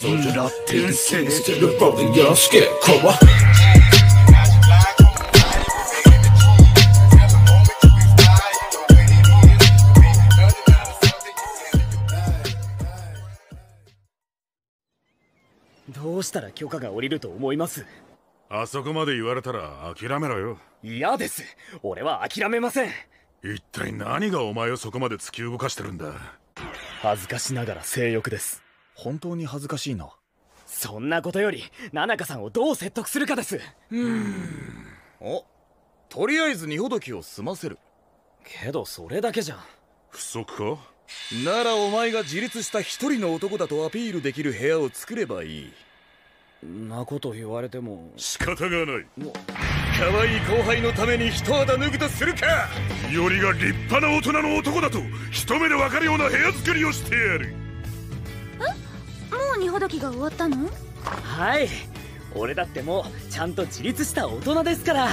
Brother, y'all scarecrow. どうしたら許可が下りると思います？あそこまで言われたら諦めろよ。嫌です。俺は諦めません。一体何がお前をそこまで突き動かしてるんだ？恥ずかしながら性欲です本当に恥ずかしいな。そんなことよりナナカさんをどう説得するかです。うん。おとりあえず荷ほどきを済ませる。けどそれだけじゃん。不足か？ならお前が自立した一人の男だとアピールできる部屋を作ればいい。なこと言われても。仕方がない。可愛い後輩のために一肌脱ぐとするか！よりが立派な大人の男だと一目でわかるような部屋作りをしてやるえもう荷ほどきが終わったの？はい。俺だってもうちゃんと自立した大人ですから。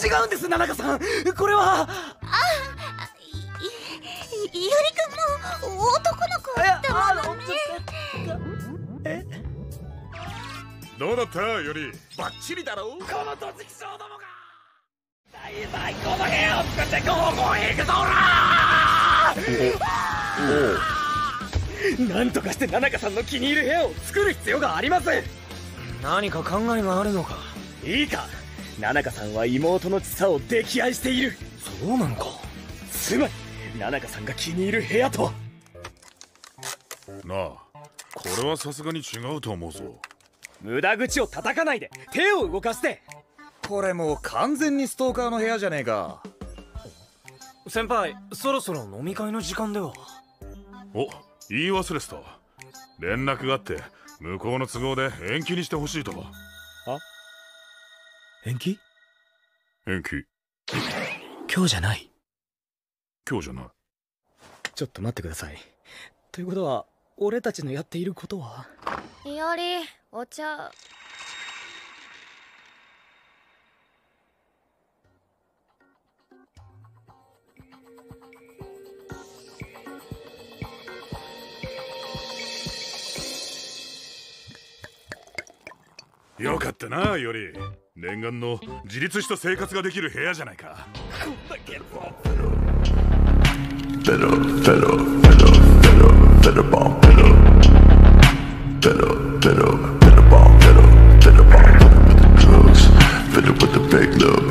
違うんですナナカさん。これは。あいいゆりくんも男の子だもんねどうだった？よりバッチリだろこの土地どもが最高の部屋を作ってへ行くぞおおなんとかしてナナカさんの気に入る部屋を作る必要があります何か考えがあるのか？いいか。ナナカさんは妹の千さを溺愛している。そうなのか。つまりナナカさんが気に入る部屋となあこれはさすがに違うと思うぞ無駄口を叩かないで手を動かして。これもう完全にストーカーの部屋じゃねえか。先輩そろそろ飲み会の時間ではお言い忘れてた。連絡があって向こうの都合で延期にしてほしいと。あ？延期？延期。今日じゃない。今日じゃない。ちょっと待ってください。ということは俺たちのやっていることは？いよりお茶。よかったなより。念願の自立した生活ができる部屋じゃないか。No.